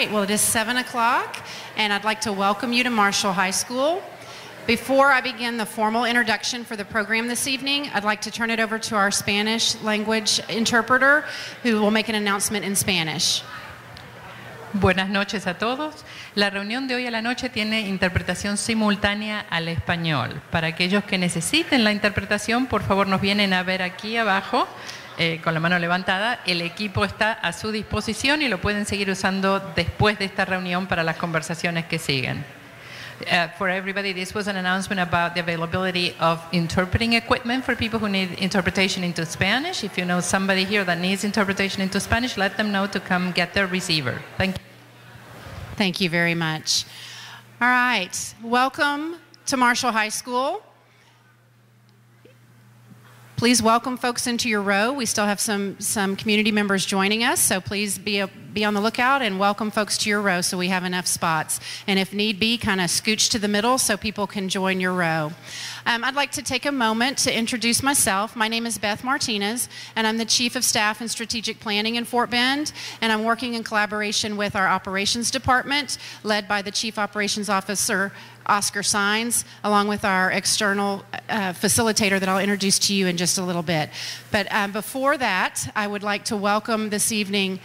right, well, it is 7 o'clock, and I'd like to welcome you to Marshall High School. Before I begin the formal introduction for the program this evening, I'd like to turn it over to our Spanish language interpreter who will make an announcement in Spanish. Buenas noches a todos. La reunión de hoy a la noche tiene interpretación simultánea al español. Para aquellos que necesiten la interpretación, por favor nos vienen a ver aquí abajo eh, con la mano levantada. El equipo está a su disposición y lo pueden seguir usando después de esta reunión para las conversaciones que siguen. Uh, for everybody, this was an announcement about the availability of interpreting equipment for people who need interpretation into Spanish. If you know somebody here that needs interpretation into Spanish, let them know to come get their receiver. Thank you. Thank you very much. All right, welcome to Marshall High School. Please welcome folks into your row. We still have some, some community members joining us, so please be, a, be on the lookout and welcome folks to your row so we have enough spots. And if need be, kind of scooch to the middle so people can join your row. Um, I'd like to take a moment to introduce myself. My name is Beth Martinez, and I'm the Chief of Staff and Strategic Planning in Fort Bend, and I'm working in collaboration with our Operations Department, led by the Chief Operations Officer, Oscar Signs, along with our external uh, facilitator that I'll introduce to you in just a little bit. But um, before that, I would like to welcome this evening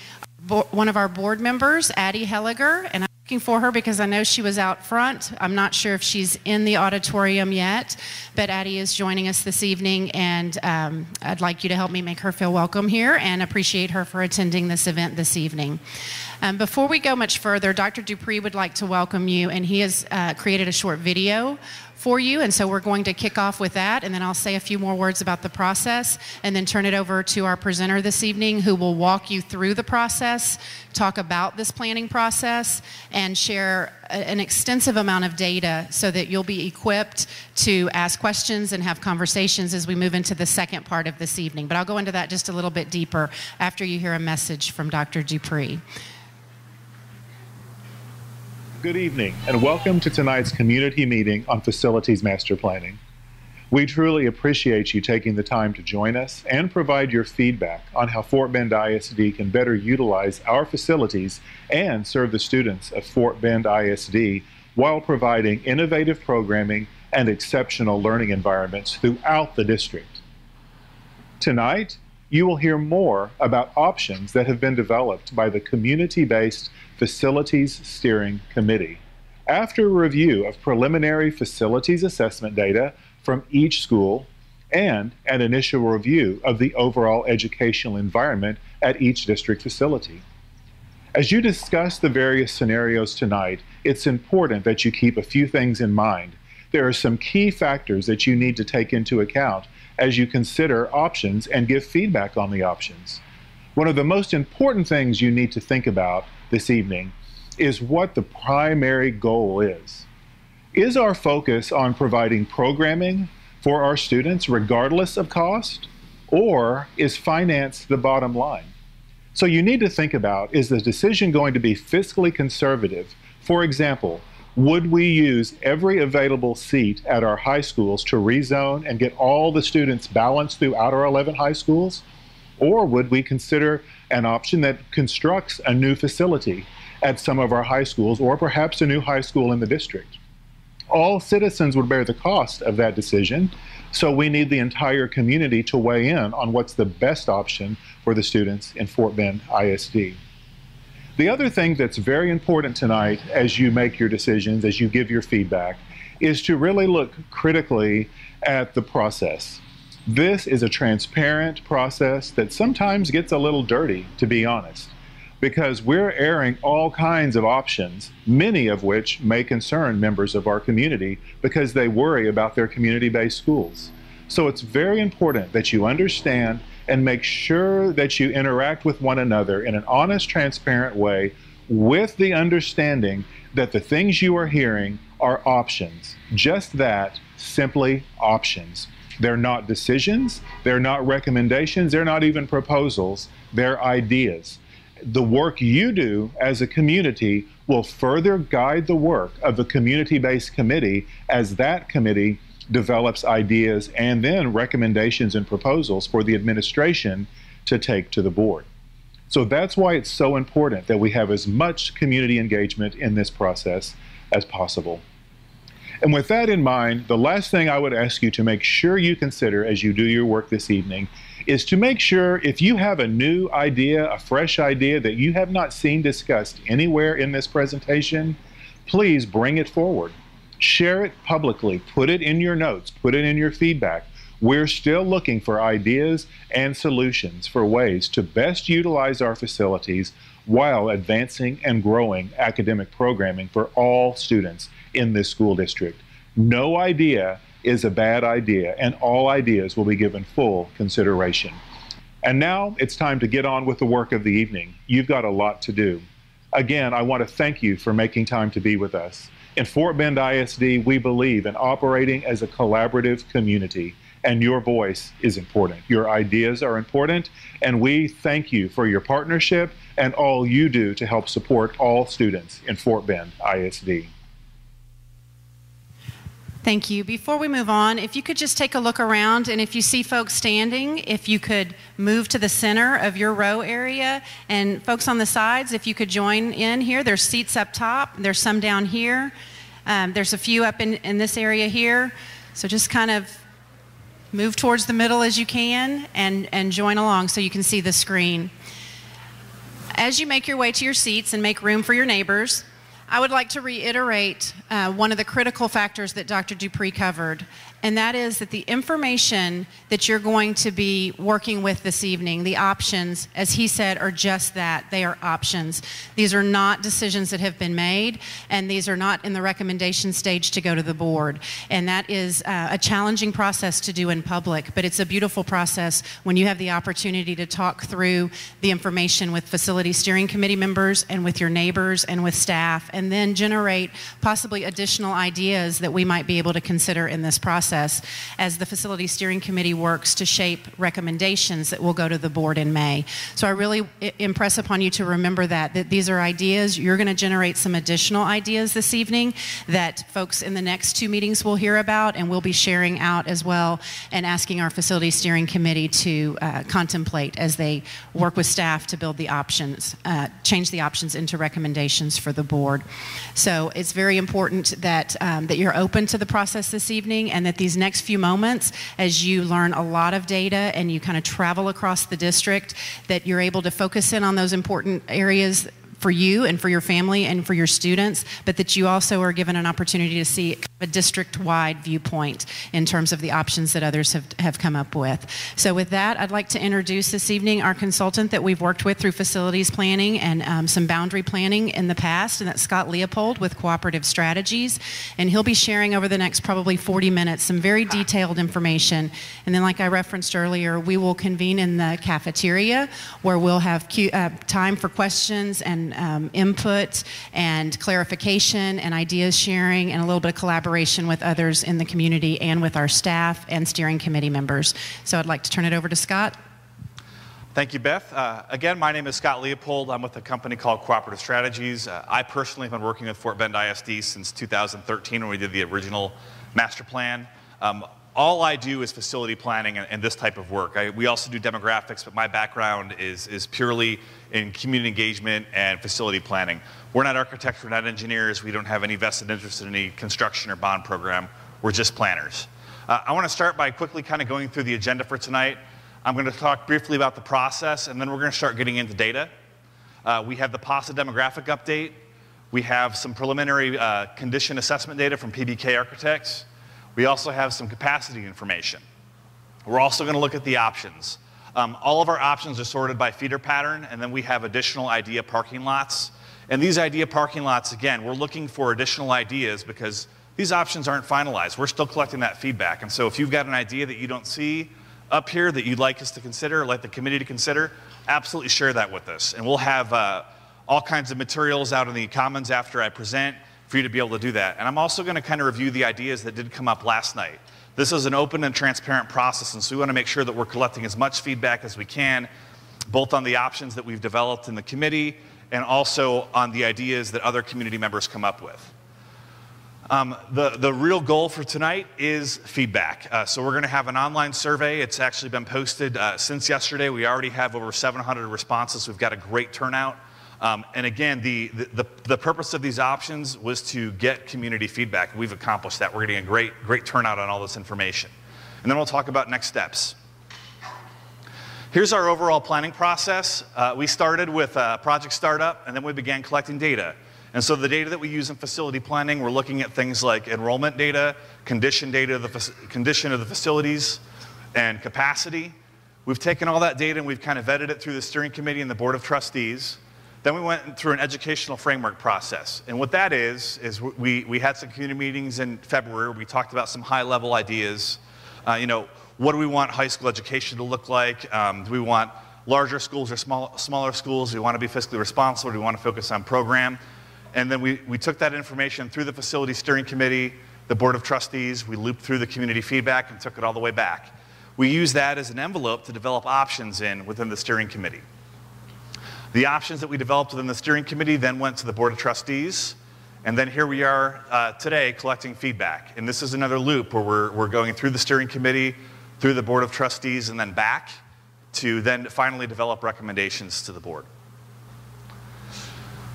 one of our board members, Addie Heyliger, and looking for her because I know she was out front. I'm not sure if she's in the auditorium yet, but Addie is joining us this evening, and um, I'd like you to help me make her feel welcome here and appreciate her for attending this event this evening. Um, before we go much further, Dr. Dupre would like to welcome you, and he has uh, created a short video for you. And so we're going to kick off with that, and then I'll say a few more words about the process, and then turn it over to our presenter this evening who will walk you through the process, talk about this planning process, and share an extensive amount of data so that you'll be equipped to ask questions and have conversations as we move into the second part of this evening. But I'll go into that just a little bit deeper after you hear a message from Dr. Dupre. Good evening, and welcome to tonight's community meeting on facilities master planning. We truly appreciate you taking the time to join us and provide your feedback on how Fort Bend ISD can better utilize our facilities and serve the students of Fort Bend ISD while providing innovative programming and exceptional learning environments throughout the district. Tonight, you will hear more about options that have been developed by the community based Facilities Steering Committee. After a review of preliminary facilities assessment data from each school and an initial review of the overall educational environment at each district facility. As you discuss the various scenarios tonight, it's important that you keep a few things in mind. There are some key factors that you need to take into account as you consider options and give feedback on the options. One of the most important things you need to think about this evening is what the primary goal is. Is our focus on providing programming for our students regardless of cost, or is finance the bottom line? So you need to think about is the decision going to be fiscally conservative? For example, would we use every available seat at our high schools to rezone and get all the students balanced throughout our 11 high schools? Or would we consider an option that constructs a new facility at some of our high schools or perhaps a new high school in the district? All citizens would bear the cost of that decision, so we need the entire community to weigh in on what's the best option for the students in Fort Bend ISD. The other thing that's very important tonight as you make your decisions, as you give your feedback, is to really look critically at the process. This is a transparent process that sometimes gets a little dirty, to be honest, because we're airing all kinds of options, many of which may concern members of our community because they worry about their community based schools. So it's very important that you understand and make sure that you interact with one another in an honest, transparent way with the understanding that the things you are hearing are options. Just that, simply options. They're not decisions, they're not recommendations, they're not even proposals, they're ideas. The work you do as a community will further guide the work of the community based committee as that committee develops ideas and then recommendations and proposals for the administration to take to the board. So that's why it's so important that we have as much community engagement in this process as possible. And with that in mind, the last thing I would ask you to make sure you consider as you do your work this evening is to make sure if you have a new idea, a fresh idea that you have not seen discussed anywhere in this presentation, please bring it forward. Share it publicly, put it in your notes, put it in your feedback. We're still looking for ideas and solutions for ways to best utilize our facilities while advancing and growing academic programming for all students in this school district. No idea is a bad idea, and all ideas will be given full consideration. And now it's time to get on with the work of the evening. You've got a lot to do. Again, I want to thank you for making time to be with us. In Fort Bend ISD, we believe in operating as a collaborative community, and your voice is important. Your ideas are important, and we thank you for your partnership and all you do to help support all students in Fort Bend ISD. Thank you. Before we move on, if you could just take a look around and if you see folks standing, if you could move to the center of your row area and folks on the sides, if you could join in here. There's seats up top, there's some down here, um, there's a few up in, in this area here. So just kind of move towards the middle as you can and, and join along so you can see the screen. As you make your way to your seats and make room for your neighbors, I would like to reiterate uh, one of the critical factors that Dr. Dupre covered, and that is that the information that you're going to be working with this evening, the options, as he said, are just that. They are options. These are not decisions that have been made, and these are not in the recommendation stage to go to the board. And that is uh, a challenging process to do in public, but it's a beautiful process when you have the opportunity to talk through the information with facility steering committee members and with your neighbors and with staff, and then generate possibly additional ideas that we might be able to consider in this process process as the Facility Steering Committee works to shape recommendations that will go to the board in May. So I really impress upon you to remember that, that these are ideas. You're going to generate some additional ideas this evening that folks in the next two meetings will hear about and we'll be sharing out as well and asking our Facility Steering Committee to uh, contemplate as they work with staff to build the options, uh, change the options into recommendations for the board. So it's very important that, um, that you're open to the process this evening and that the these next few moments as you learn a lot of data and you kind of travel across the district that you're able to focus in on those important areas for you and for your family and for your students, but that you also are given an opportunity to see a district-wide viewpoint in terms of the options that others have, have come up with. So with that, I'd like to introduce this evening our consultant that we've worked with through facilities planning and um, some boundary planning in the past, and that's Scott Leopold with Cooperative Strategies. And he'll be sharing over the next probably 40 minutes some very detailed information. And then like I referenced earlier, we will convene in the cafeteria where we'll have uh, time for questions and um, input and clarification and ideas sharing and a little bit of collaboration with others in the community and with our staff and steering committee members. So I'd like to turn it over to Scott. Thank you, Beth. Uh, again, my name is Scott Leopold. I'm with a company called Cooperative Strategies. Uh, I personally have been working with Fort Bend ISD since 2013 when we did the original master plan. Um, all I do is facility planning and, and this type of work. I, we also do demographics, but my background is, is purely in community engagement and facility planning. We're not architects, we're not engineers, we don't have any vested interest in any construction or bond program. We're just planners. Uh, I want to start by quickly kind of going through the agenda for tonight. I'm going to talk briefly about the process, and then we're going to start getting into data. Uh, we have the PASA demographic update. We have some preliminary uh, condition assessment data from PBK Architects. We also have some capacity information. We're also going to look at the options. Um, all of our options are sorted by feeder pattern, and then we have additional idea parking lots and these idea parking lots, again, we're looking for additional ideas because these options aren't finalized. We're still collecting that feedback. And so if you've got an idea that you don't see up here that you'd like us to consider, like the committee to consider, absolutely share that with us. And we'll have uh, all kinds of materials out in the commons after I present for you to be able to do that. And I'm also going to kind of review the ideas that did come up last night. This is an open and transparent process, and so we want to make sure that we're collecting as much feedback as we can, both on the options that we've developed in the committee and also on the ideas that other community members come up with. Um, the, the real goal for tonight is feedback. Uh, so we're going to have an online survey. It's actually been posted uh, since yesterday. We already have over 700 responses. We've got a great turnout. Um, and again, the, the, the, purpose of these options was to get community feedback. We've accomplished that. We're getting a great, great turnout on all this information. And then we'll talk about next steps. Here's our overall planning process. Uh, we started with a project startup, and then we began collecting data. And so the data that we use in facility planning, we're looking at things like enrollment data, condition data, the condition of the facilities, and capacity. We've taken all that data and we've kind of vetted it through the steering committee and the board of trustees. Then we went through an educational framework process. And what that is, is we, we had some community meetings in February. We talked about some high level ideas. Uh, you know, what do we want high school education to look like? Um, do we want larger schools or small, smaller schools? Do we want to be fiscally responsible? Do we want to focus on program? And then we, we took that information through the facility steering committee, the board of trustees. We looped through the community feedback and took it all the way back. We used that as an envelope to develop options in within the steering committee. The options that we developed within the steering committee then went to the board of trustees. And then here we are uh, today collecting feedback. And this is another loop where we're, we're going through the steering committee, through the Board of Trustees and then back to then finally develop recommendations to the board.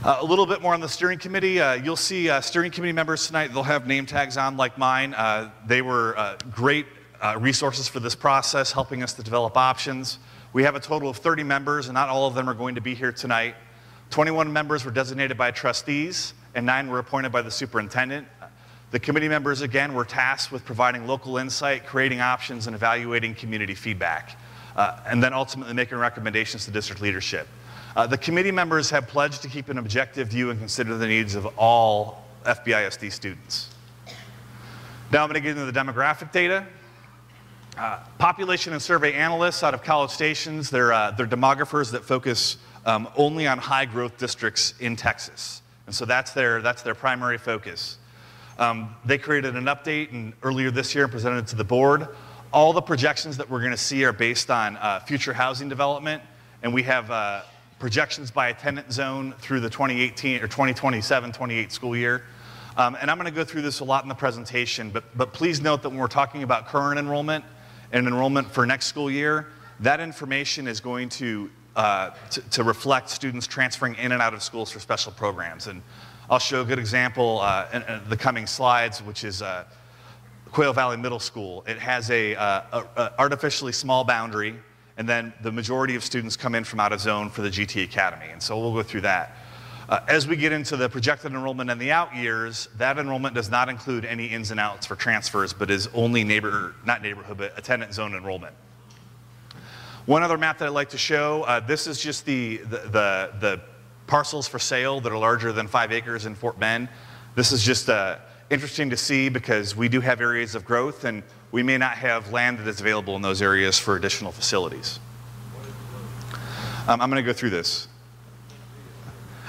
Uh, a little bit more on the steering committee. Uh, you'll see uh, steering committee members tonight. They'll have name tags on like mine. Uh, they were uh, great uh, resources for this process, helping us to develop options. We have a total of 30 members, and not all of them are going to be here tonight. 21 members were designated by trustees, and nine were appointed by the superintendent. The committee members, again, were tasked with providing local insight, creating options, and evaluating community feedback, uh, and then ultimately making recommendations to district leadership. Uh, the committee members have pledged to keep an objective view and consider the needs of all FBISD students. Now I'm going to get into the demographic data. Uh, population and survey analysts out of College Stations, they're, uh, they're demographers that focus um, only on high growth districts in Texas. And so that's their, that's their primary focus. Um, they created an update and earlier this year and presented it to the board. All the projections that we're going to see are based on uh, future housing development, and we have uh, projections by attendance zone through the 2018 or 2027 28 school year. Um, and I'm going to go through this a lot in the presentation, but, but please note that when we're talking about current enrollment and enrollment for next school year, that information is going to, uh, to, reflect students transferring in and out of schools for special programs. And I'll show a good example uh, in, in, the coming slides, which is uh, Quail Valley Middle School. It has a, uh, a, a, artificially small boundary, and then the majority of students come in from out of zone for the GT Academy. And so we'll go through that. Uh, as we get into the projected enrollment in the out years, that enrollment does not include any ins and outs for transfers, but is only neighbor, not neighborhood, but attendant zone enrollment. One other map that I'd like to show, uh, this is just the, the, the, the parcels for sale that are larger than five acres in Fort Bend. This is just uh, interesting to see because we do have areas of growth and we may not have land that is available in those areas for additional facilities. Um, I'm going to go through this.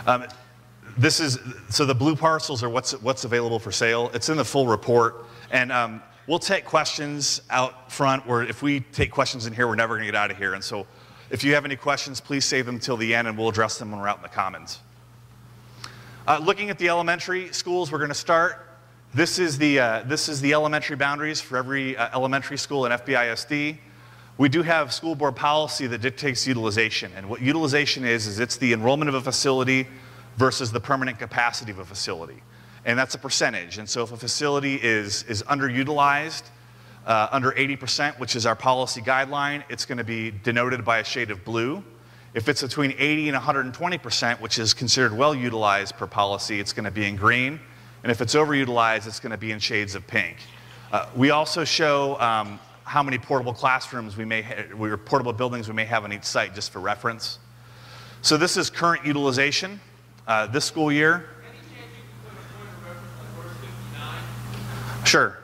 Um, this is so the blue parcels are what's what's available for sale. It's in the full report, and um, we'll take questions out front. Where if we take questions in here, we're never going to get out of here. And so if you have any questions, please save them till the end and we'll address them when we're out in the commons. Uh, looking at the elementary schools, we're going to start. This is the, uh, this is the elementary boundaries for every uh, elementary school in FBISD. We do have school board policy that dictates utilization. And what utilization is, is it's the enrollment of a facility versus the permanent capacity of a facility. And that's a percentage. And so if a facility is, is underutilized, uh, under 80%, which is our policy guideline, it's going to be denoted by a shade of blue. If it's between 80 and 120%, which is considered well utilized per policy, it's going to be in green. And if it's overutilized, it's going to be in shades of pink. Uh, we also show um, how many portable classrooms we may have, or portable buildings we may have on each site just for reference. So this is current utilization uh, this school year. Sure.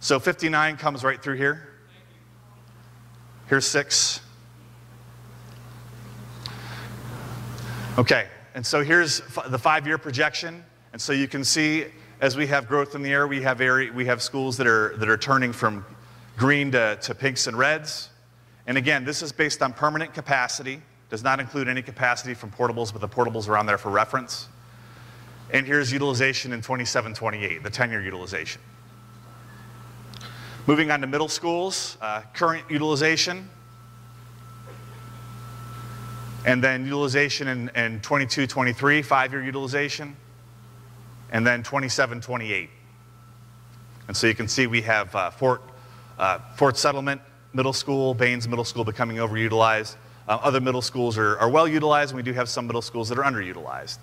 So 59 comes right through here. Here's six. Okay, and so here's the five-year projection. And so you can see as we have growth in the air, we have, area, we have schools that are, that are turning from green to, to pinks and reds. And again, this is based on permanent capacity, does not include any capacity from portables, but the portables are on there for reference. And here's utilization in 27, 28, the 10-year utilization. Moving on to middle schools, uh, current utilization, and then utilization in, in 22, 23, five-year utilization, and then 27, 28. And so you can see we have uh, Fort, uh, Fort Settlement Middle School, Baines Middle School becoming overutilized. Uh, other middle schools are, are well utilized, and we do have some middle schools that are underutilized.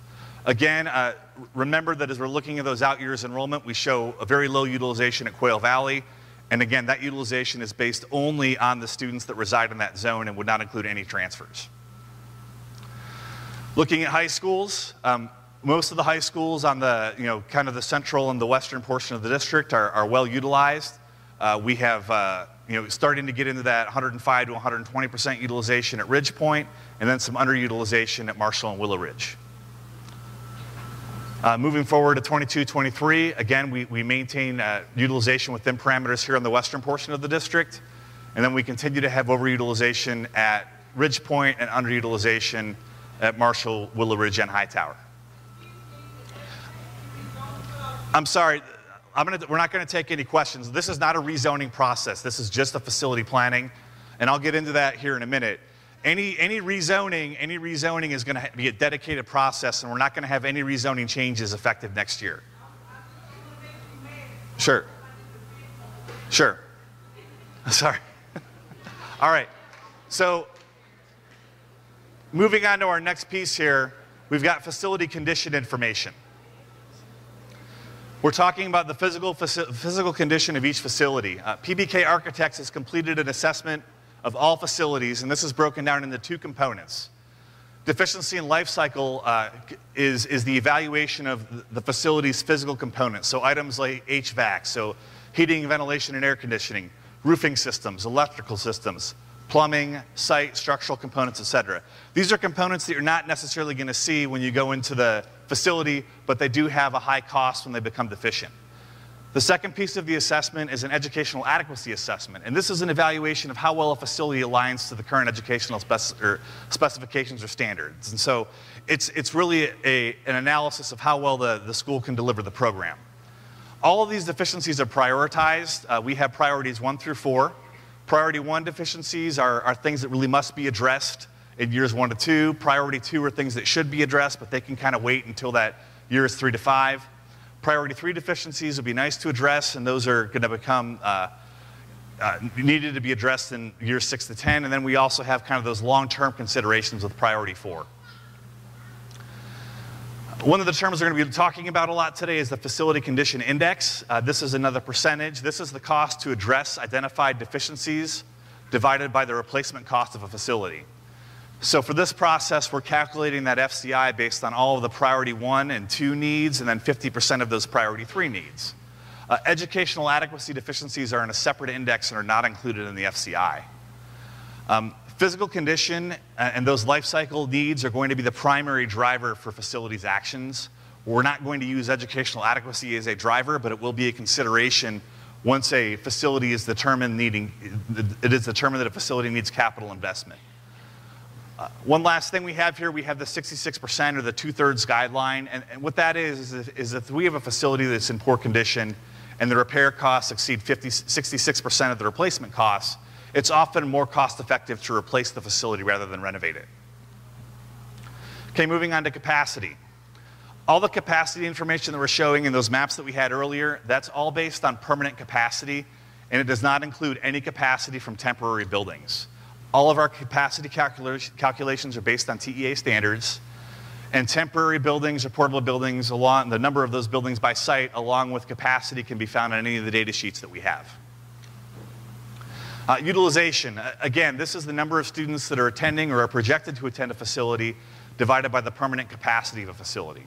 Again, uh, remember that as we're looking at those out years enrollment, we show a very low utilization at Quail Valley. And again, that utilization is based only on the students that reside in that zone and would not include any transfers. Looking at high schools, um, most of the high schools on the, you know, kind of the central and the western portion of the district are, are well utilized. Uh, we have, uh, you know, starting to get into that 105 to 120% utilization at Ridge Point, and then some underutilization at Marshall and Willow Ridge. Uh, moving forward to 22, 23, again, we, we maintain uh, utilization within parameters here in the western portion of the district, and then we continue to have overutilization at Ridge Point and underutilization at Marshall, Willow Ridge, and Hightower. I'm sorry, I'm gonna, we're not going to take any questions. This is not a rezoning process. This is just a facility planning, and I'll get into that here in a minute. Any, any rezoning, any rezoning is going to be a dedicated process, and we're not going to have any rezoning changes effective next year. Sure. Sure. Sorry. All right. So, moving on to our next piece here, we've got facility condition information. We're talking about the physical, physical condition of each facility. Uh, PBK Architects has completed an assessment of all facilities, and this is broken down into two components. Deficiency and life cycle uh, is, is the evaluation of the facility's physical components. So items like HVAC, so heating, ventilation, and air conditioning, roofing systems, electrical systems, plumbing, site, structural components, et cetera. These are components that you're not necessarily going to see when you go into the facility, but they do have a high cost when they become deficient. The second piece of the assessment is an educational adequacy assessment, and this is an evaluation of how well a facility aligns to the current educational spec- or specifications or standards. And so it's, it's really a, an analysis of how well the, the school can deliver the program. All of these deficiencies are prioritized. Uh, we have priorities one through four. Priority one deficiencies are, are things that really must be addressed in years one to two. Priority two are things that should be addressed, but they can kind of wait until that years three to five. Priority three deficiencies would be nice to address, and those are going to become uh, uh, needed to be addressed in years six to 10. And then we also have kind of those long term considerations with priority four. One of the terms we're going to be talking about a lot today is the facility condition index. Uh, this is another percentage. This is the cost to address identified deficiencies divided by the replacement cost of a facility. So for this process, we're calculating that FCI based on all of the priority one and two needs, and then 50% of those priority three needs. Uh, educational adequacy deficiencies are in a separate index and are not included in the FCI. Um, physical condition uh, and those life cycle needs are going to be the primary driver for facilities actions. We're not going to use educational adequacy as a driver, but it will be a consideration once a facility is determined needing, it is determined that a facility needs capital investment. Uh, one last thing we have here, we have the 66% or the two-thirds guideline. And, and, what that is, is if, is if we have a facility that's in poor condition and the repair costs exceed 50, 66% of the replacement costs, it's often more cost effective to replace the facility rather than renovate it. Okay, moving on to capacity. All the capacity information that we're showing in those maps that we had earlier, that's all based on permanent capacity, and it does not include any capacity from temporary buildings. All of our capacity calculations are based on TEA standards, and temporary buildings or portable buildings, along the number of those buildings by site, along with capacity, can be found on any of the data sheets that we have. Uh, utilization. Again, this is the number of students that are attending or are projected to attend a facility divided by the permanent capacity of a facility.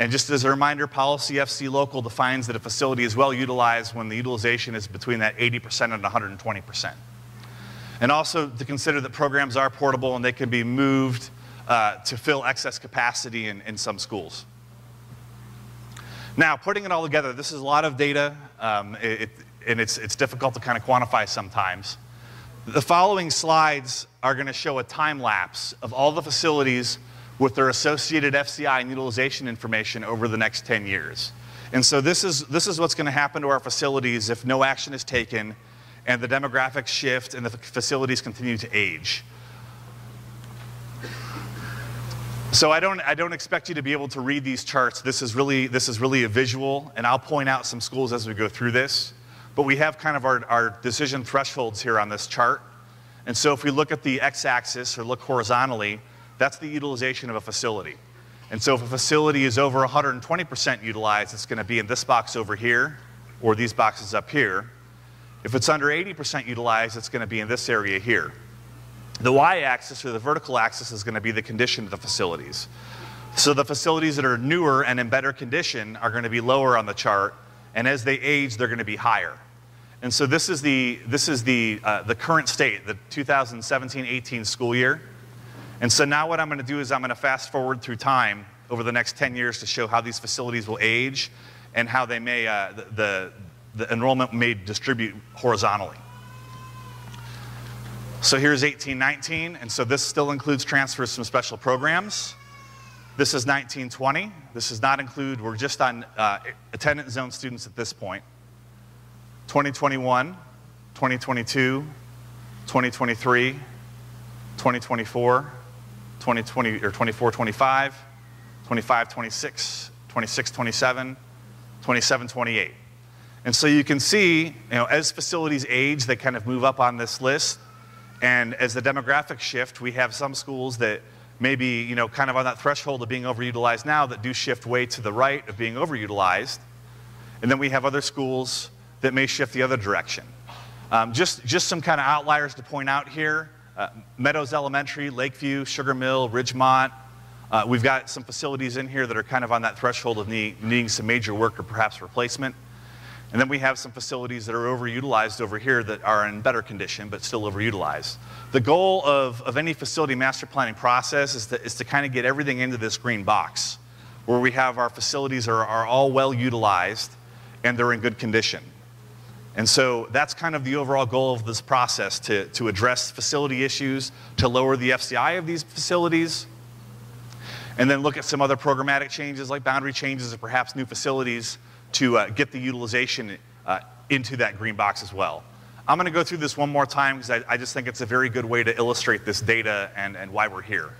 And just as a reminder, Policy FC Local defines that a facility is well utilized when the utilization is between that 80% and 120%. And also to consider that programs are portable and they can be moved uh, to fill excess capacity in, in some schools. Now, putting it all together, this is a lot of data, um, it, and it's, it's difficult to kind of quantify sometimes. The following slides are going to show a time lapse of all the facilities with their associated FCI and utilization information over the next 10 years. And so this is, this is what's going to happen to our facilities if no action is taken and the demographics shift and the facilities continue to age. So I don't, I don't expect you to be able to read these charts. This is, really, this is really a visual, and I'll point out some schools as we go through this. But we have kind of our, our decision thresholds here on this chart. And so if we look at the x-axis or look horizontally, that's the utilization of a facility. And so if a facility is over 120% utilized, it's going to be in this box over here or these boxes up here. If it's under 80% utilized, it's going to be in this area here. The y-axis or the vertical axis is going to be the condition of the facilities. So the facilities that are newer and in better condition are going to be lower on the chart, and as they age, they're going to be higher. And so this is the, this is the, uh, the current state, the 2017-18 school year. And so now what I'm going to do is I'm going to fast forward through time over the next 10 years to show how these facilities will age and how they may, uh, the, the, the enrollment may distribute horizontally. So here's 1819, and so this still includes transfers from special programs. This is 1920. This does not include, we're just on uh, attendance zone students at this point. 2021, 2022, 2023, 2024, 2020 or 24, 25, 25, 26, 26, 27, 27, 28. And so you can see, you know, as facilities age, they kind of move up on this list. And as the demographics shift, we have some schools that maybe, you know, kind of on that threshold of being overutilized now that do shift way to the right of being overutilized. And then we have other schools that may shift the other direction. Um, just, just some kind of outliers to point out here. Uh, Meadows Elementary, Lakeview, Sugar Mill, Ridgemont. Uh, we've got some facilities in here that are kind of on that threshold of need, needing some major work or perhaps replacement. And then we have some facilities that are overutilized over here that are in better condition but still overutilized. The goal of, of any facility master planning process is to, is to kind of get everything into this green box where we have our facilities are, are all well utilized and they're in good condition. And so that's kind of the overall goal of this process to, to address facility issues, to lower the FCI of these facilities, and then look at some other programmatic changes like boundary changes or perhaps new facilities to uh, get the utilization uh, into that green box as well. I'm going to go through this one more time because I, I, just think it's a very good way to illustrate this data and, and why we're here.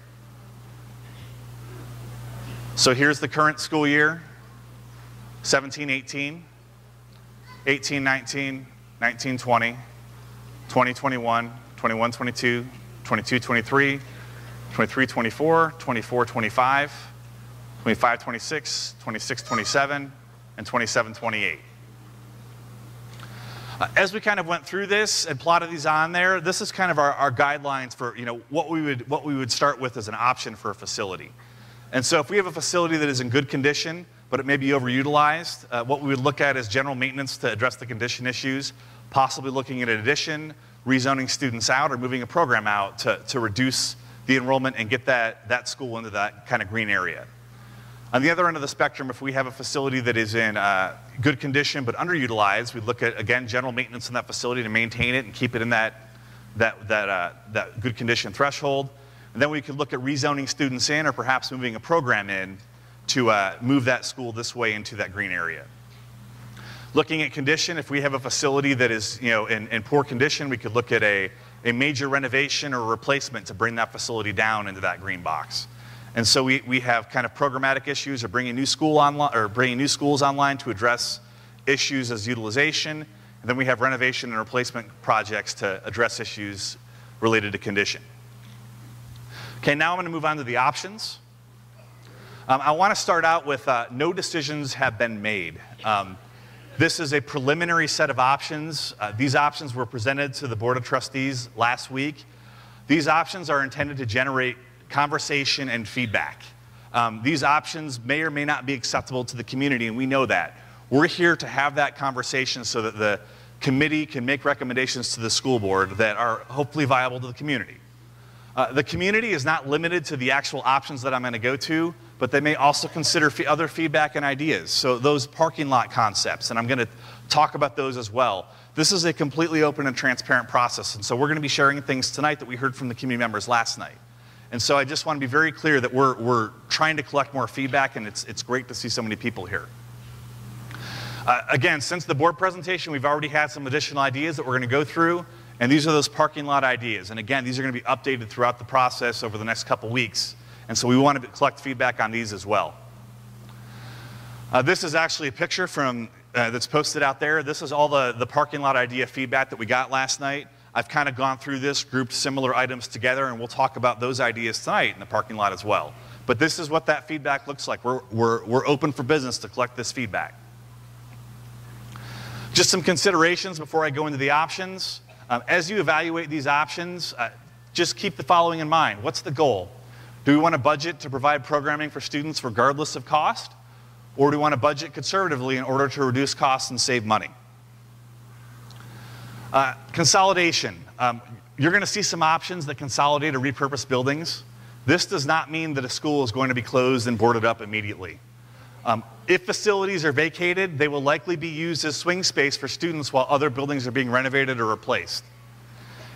So here's the current school year, 17, 18. 18, 19, 19, 20, 20, 21, 21, 22, 22, 23, 23, 24, 24, 25, 25, 26, 26, 27, and 27, 28. Uh, as we kind of went through this and plotted these on there, this is kind of our, our guidelines for you know, what, we would, what we would start with as an option for a facility. And so if we have a facility that is in good condition, but it may be overutilized. Uh, what we would look at is general maintenance to address the condition issues, possibly looking at an addition, rezoning students out, or moving a program out to, to reduce the enrollment and get that, that school into that kind of green area. On the other end of the spectrum, if we have a facility that is in uh, good condition but underutilized, we look at, again, general maintenance in that facility to maintain it and keep it in that, that, that, uh, that good condition threshold. And then we could look at rezoning students in or perhaps moving a program in to uh, move that school this way into that green area. Looking at condition, if we have a facility that is you know, in, in poor condition, we could look at a, a major renovation or replacement to bring that facility down into that green box. And so we, we have kind of programmatic issues of bringing new school online or bringing new schools online to address issues as utilization. And then we have renovation and replacement projects to address issues related to condition. Okay, now I'm going to move on to the options. Um, I want to start out with uh, no decisions have been made. Um, this is a preliminary set of options. Uh, these options were presented to the Board of Trustees last week. These options are intended to generate conversation and feedback. Um, these options may or may not be acceptable to the community, and we know that. We're here to have that conversation so that the committee can make recommendations to the school board that are hopefully viable to the community. Uh, the community is not limited to the actual options that I'm going to go to but they may also consider other feedback and ideas. So, those parking lot concepts, and I'm going to talk about those as well. This is a completely open and transparent process, and so we're going to be sharing things tonight that we heard from the community members last night. And so I just want to be very clear that we're, we're trying to collect more feedback, and it's, it's great to see so many people here. Uh, again, since the board presentation, we've already had some additional ideas that we're going to go through, and these are those parking lot ideas. And again, these are going to be updated throughout the process over the next couple weeks, and so we want to collect feedback on these as well. Uh, this is actually a picture from uh, that's posted out there. This is all the, the parking lot idea feedback that we got last night. I've kind of gone through this, grouped similar items together, and we'll talk about those ideas tonight in the parking lot as well. But this is what that feedback looks like. We're, we're, we're open for business to collect this feedback. Just some considerations before I go into the options. Um, as you evaluate these options, uh, just keep the following in mind. What's the goal? Do we want a budget to provide programming for students regardless of cost? Or do we want to budget conservatively in order to reduce costs and save money? Uh, consolidation. Um, you're going to see some options that consolidate or repurpose buildings. This does not mean that a school is going to be closed and boarded up immediately. Um, if facilities are vacated, they will likely be used as swing space for students while other buildings are being renovated or replaced.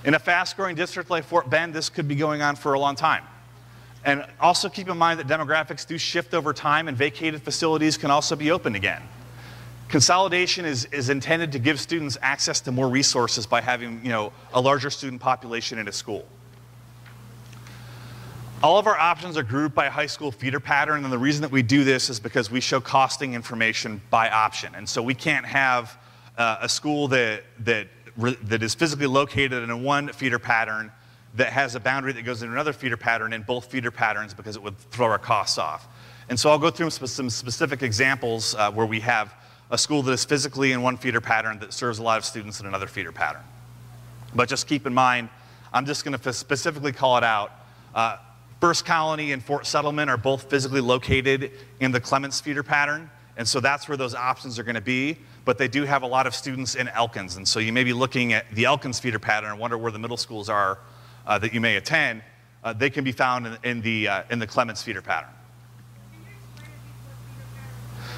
In a fast growing district like Fort Bend, this could be going on for a long time. And also keep in mind that demographics do shift over time and vacated facilities can also be opened again. Consolidation is, is intended to give students access to more resources by having you know, a larger student population in a school. All of our options are grouped by high school feeder pattern, and the reason that we do this is because we show costing information by option. And so we can't have uh, a school that, that, that is physically located in a one feeder pattern that has a boundary that goes into another feeder pattern in both feeder patterns because it would throw our costs off. And so I'll go through some specific examples uh, where we have a school that is physically in one feeder pattern that serves a lot of students in another feeder pattern. But just keep in mind, I'm just going to specifically call it out. Uh, First Colony and Fort Settlement are both physically located in the Clements feeder pattern, and so that's where those options are going to be. But they do have a lot of students in Elkins, and so you may be looking at the Elkins feeder pattern and wonder where the middle schools are uh, that you may attend. Uh, they can be found in, in the, uh, in the Clements feeder pattern.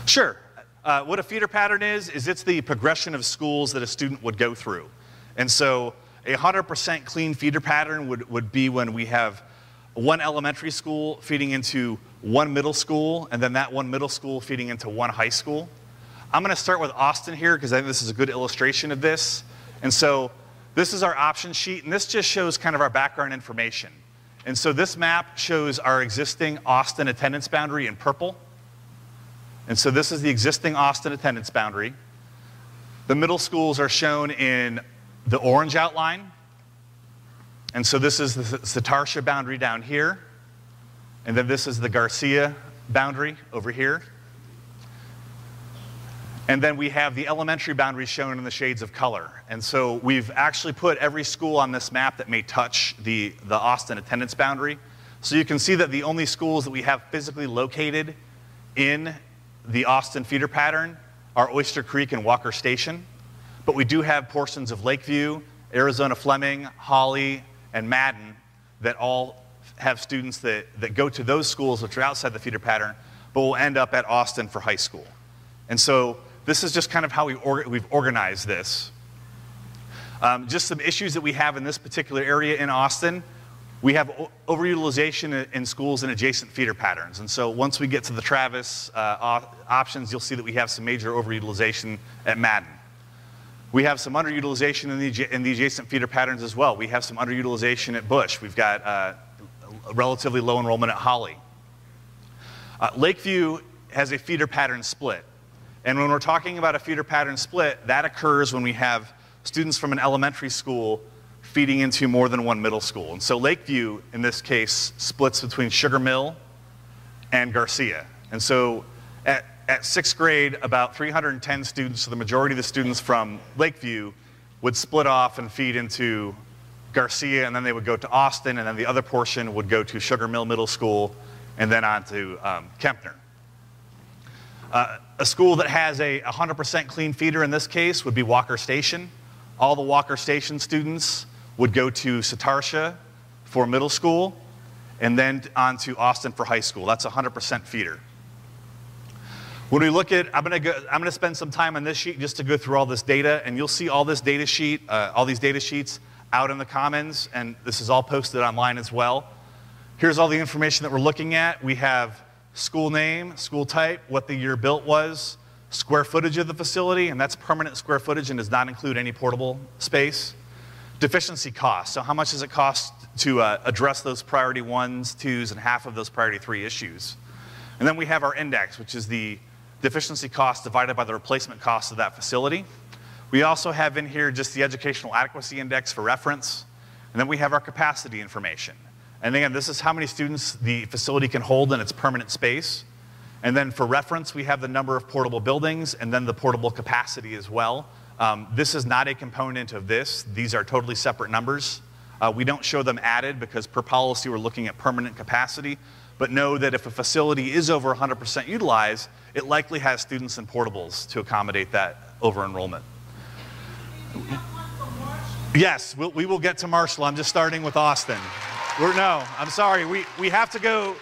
Sure. Uh, what a feeder pattern is, is it's the progression of schools that a student would go through. And so a 100% clean feeder pattern would, would be when we have one elementary school feeding into one middle school, and then that one middle school feeding into one high school. I'm going to start with Austin here because I think this is a good illustration of this. And so this is our option sheet, and this just shows kind of our background information. And so this map shows our existing Austin attendance boundary in purple. And so this is the existing Austin attendance boundary. The middle schools are shown in the orange outline, and so this is the Sartartia boundary down here. And then this is the Garcia boundary over here. And then we have the elementary boundaries shown in the shades of color. And so we've actually put every school on this map that may touch the, the Austin attendance boundary. So you can see that the only schools that we have physically located in the Austin feeder pattern are Oyster Creek and Walker Station. But we do have portions of Lakeview, Arizona Fleming, Holly, and Madden that all have students that, that go to those schools which are outside the feeder pattern, but will end up at Austin for high school. And so this is just kind of how we or, we've organized this. Um, just some issues that we have in this particular area in Austin. We have overutilization in schools and adjacent feeder patterns. And so once we get to the Travis uh, options, you'll see that we have some major overutilization at Madden. We have some underutilization in the, in the adjacent feeder patterns as well. We have some underutilization at Bush. We've got uh, relatively low enrollment at Holly. Uh, Lakeview has a feeder pattern split. And when we're talking about a feeder pattern split, that occurs when we have students from an elementary school feeding into more than one middle school. And so Lakeview, in this case, splits between Sugar Mill and Garcia. And so at, at sixth grade, about 310 students, so the majority of the students from Lakeview, would split off and feed into Garcia, and then they would go to Austin, and then the other portion would go to Sugar Mill Middle School, and then on to um, Kempner. Uh, a school that has a 100% clean feeder in this case would be Walker Station. All the Walker Station students would go to Sartartia for middle school, and then on to Austin for high school. That's 100% feeder. When we look at, I'm going to I'm to spend some time on this sheet just to go through all this data, and you'll see all this data sheet, uh, all these data sheets out in the Commons, and this is all posted online as well. Here's all the information that we're looking at. We have school name, school type, what the year built was, square footage of the facility, and that's permanent square footage and does not include any portable space. Deficiency cost, so how much does it cost to uh, address those priority ones, twos, and half of those priority three issues? And then we have our index, which is the deficiency cost divided by the replacement cost of that facility. We also have in here just the educational adequacy index for reference. And then we have our capacity information. And again, this is how many students the facility can hold in its permanent space. And then for reference, we have the number of portable buildings and then the portable capacity as well. Um, this is not a component of this. These are totally separate numbers. Uh, we don't show them added because per policy we're looking at permanent capacity, but know that if a facility is over 100% utilized, it likely has students and portables to accommodate that over enrollment. Yes, we'll, we will get to Marshall. I'm just starting with Austin. We're, no, I'm sorry. We, we have to go.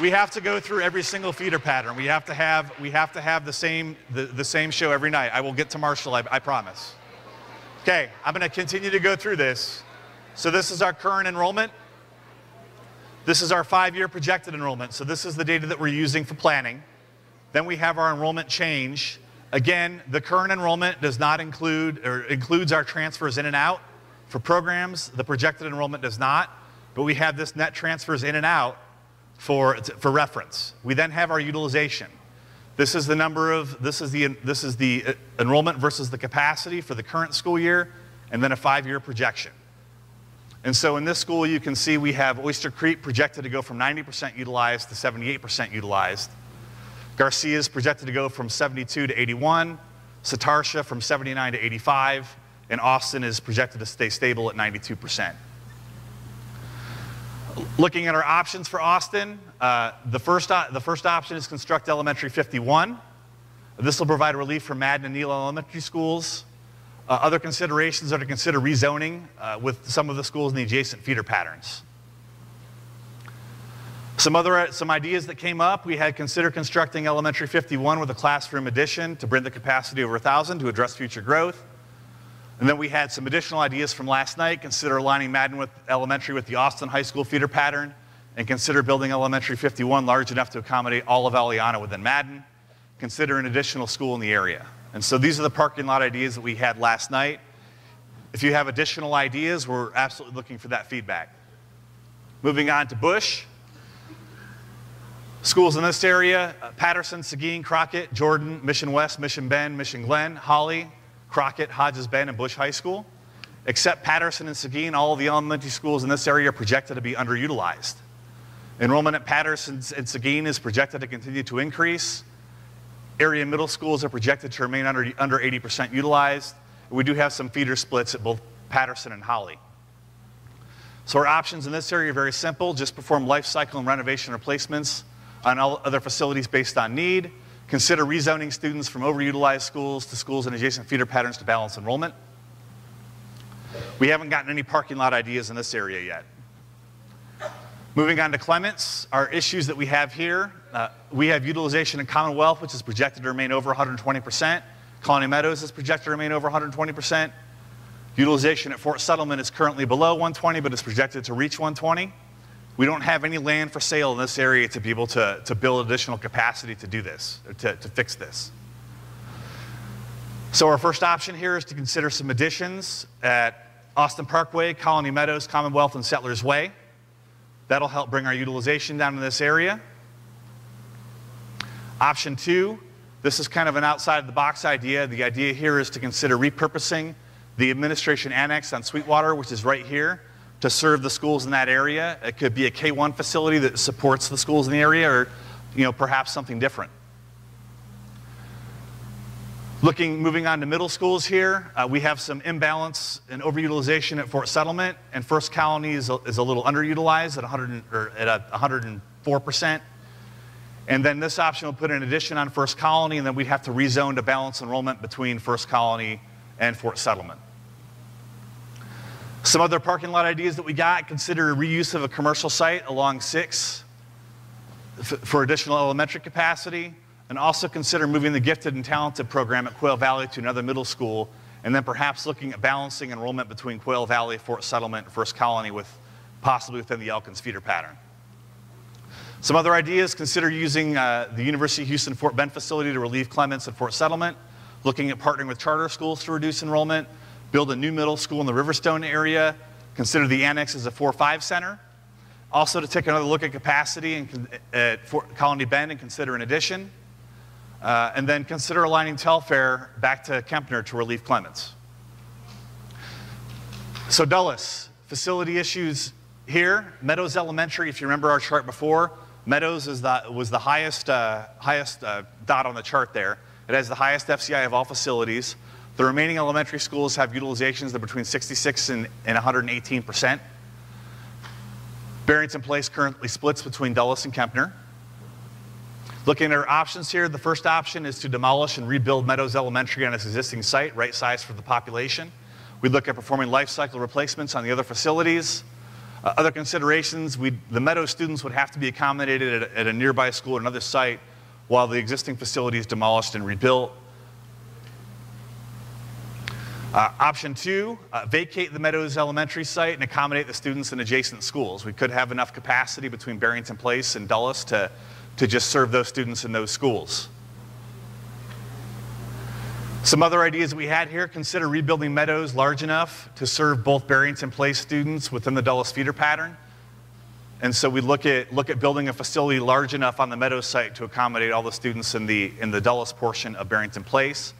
We have to go through every single feeder pattern. We have to have we have to have the same the, the same show every night. I will get to Marshall. I, I promise. Okay, I'm going to continue to go through this. So this is our current enrollment. This is our five-year projected enrollment. So this is the data that we're using for planning. Then we have our enrollment change. Again, the current enrollment does not include, or includes our transfers in and out for programs. The projected enrollment does not, but we have this net transfers in and out for, for reference. We then have our utilization. This is the number of, this is the, this is the uh, enrollment versus the capacity for the current school year, and then a five-year projection. And so in this school, you can see we have Oyster Creek projected to go from 90% utilized to 78% utilized. Garcia is projected to go from 72 to 81, Sartartia from 79 to 85, and Austin is projected to stay stable at 92%. Looking at our options for Austin, uh, the, first, the first option is Construct Elementary 51. This will provide relief for Madden and Neill Elementary Schools. Uh, other considerations are to consider rezoning uh, with some of the schools in the adjacent feeder patterns. Some other some ideas that came up, we had considered constructing Elementary 51 with a classroom addition to bring the capacity over 1,000 to address future growth. And then we had some additional ideas from last night. Consider aligning Madden with Elementary with the Austin High School feeder pattern, and consider building Elementary 51 large enough to accommodate all of Aliana within Madden. Consider an additional school in the area. And so these are the parking lot ideas that we had last night. If you have additional ideas, we're absolutely looking for that feedback. Moving on to Bush. Schools in this area, uh, Patterson, Seguin, Crockett, Jordan, Mission West, Mission Bend, Mission Glen, Holley, Crockett, Hodges Bend, and Bush High School. Except Patterson and Seguin, all the elementary schools in this area are projected to be underutilized. Enrollment at Patterson and Seguin is projected to continue to increase. Area middle schools are projected to remain under, under 80% utilized. We do have some feeder splits at both Patterson and Holly. So our options in this area are very simple. Just perform life cycle and renovation replacements on all other facilities based on need. Consider rezoning students from overutilized schools to schools in adjacent feeder patterns to balance enrollment. We haven't gotten any parking lot ideas in this area yet. Moving on to Clements, our issues that we have here, uh, we have utilization in Commonwealth, which is projected to remain over 120%. Colony Meadows is projected to remain over 120%. Utilization at Fort Settlement is currently below 120, but is projected to reach 120. We don't have any land for sale in this area to be able to, to build additional capacity to do this, to, to fix this. So our first option here is to consider some additions at Austin Parkway, Colony Meadows, Commonwealth, and Settlers Way. That'll help bring our utilization down in this area. Option two, this is kind of an outside of the box idea. The idea here is to consider repurposing the administration annex on Sweetwater, which is right here, to serve the schools in that area. It could be a K-1 facility that supports the schools in the area or you know, perhaps something different. Looking, moving on to middle schools here, uh, we have some imbalance and overutilization at Fort Settlement, and First Colony is a, is a little underutilized at 100 or at 104%. And then this option will put an addition on First Colony, and then we'd have to rezone to balance enrollment between First Colony and Fort Settlement. Some other parking lot ideas that we got consider reuse of a commercial site along 6 for additional elementary capacity, and also consider moving the gifted and talented program at Quail Valley to another middle school, and then perhaps looking at balancing enrollment between Quail Valley, Fort Settlement, and First Colony with possibly within the Elkins feeder pattern. Some other ideas, consider using uh, the University of Houston Fort Bend facility to relieve Clements at Fort Settlement, looking at partnering with charter schools to reduce enrollment, build a new middle school in the Riverstone area, consider the annex as a 4-5 center, also to take another look at capacity in, at Fort Colony Bend and consider an addition, uh, and then consider aligning Telfair back to Kempner to relieve Clements. So Dulles, facility issues here. Meadows Elementary, if you remember our chart before, Meadows is the, was the highest, uh, highest uh, dot on the chart there. It has the highest FCI of all facilities. The remaining elementary schools have utilizations that are between 66 and, and 118 percent. Barrington Place currently splits between Dulles and Kempner. Looking at our options here, the first option is to demolish and rebuild Meadows Elementary on its existing site, right size for the population. We look at performing life cycle replacements on the other facilities. Uh, other considerations, the Meadows students would have to be accommodated at, at a nearby school or another site while the existing facility is demolished and rebuilt. Uh, option two, uh, vacate the Meadows Elementary site and accommodate the students in adjacent schools. We could have enough capacity between Barrington Place and Dulles to, to just serve those students in those schools. Some other ideas we had here, consider rebuilding Meadows large enough to serve both Barrington Place students within the Dulles feeder pattern. And so we look at, look at building a facility large enough on the Meadows site to accommodate all the students in the, in the Dulles portion of Barrington Place.